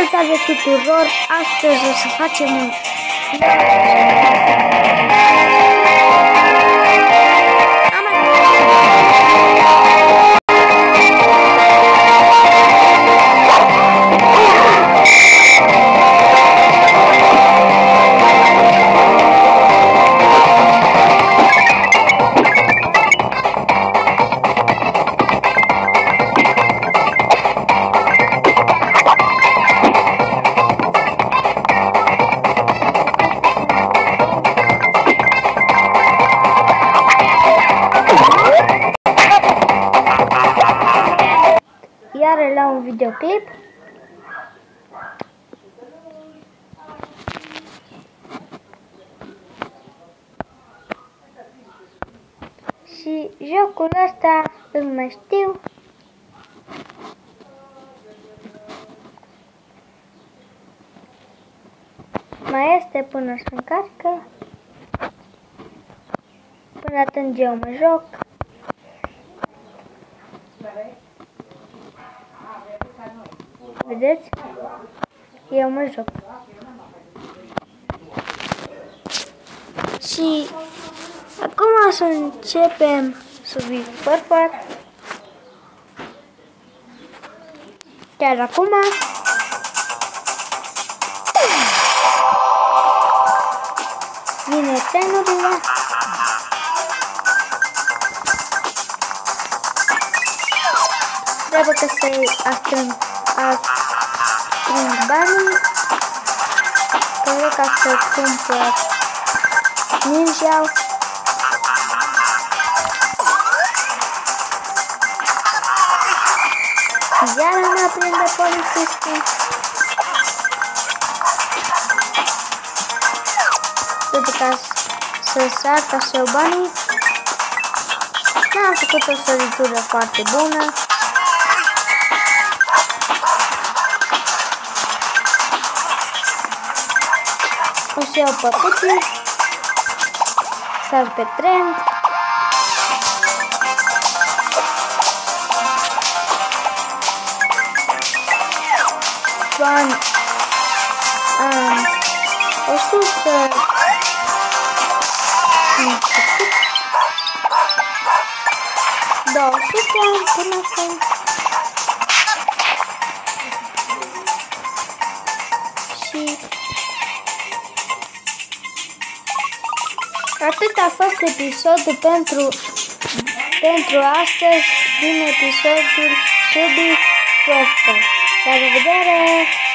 Salutare tuturor! Astăzi o să facem un... un videoclip. Și jocul ăsta îl mai știu. Mai este până să încarcă. Până atunci eu mă joc. Vedeți? Eu mă joc. Și acum să începem să vii farfar. Chiar acum. Vine trenurile. Trebuie să-i astrâng strâng banii ca să cumpăr ninja Iar mă prinde polițistul. Trebuie ca să sar ca să iau banii. N-am făcut o săritură foarte bună. O să iau păpuții, sar pe tren. Bani am 100 200 am până acum. Atât a fost episodul pentru, pentru astăzi din episodul Subi Software. La revedere!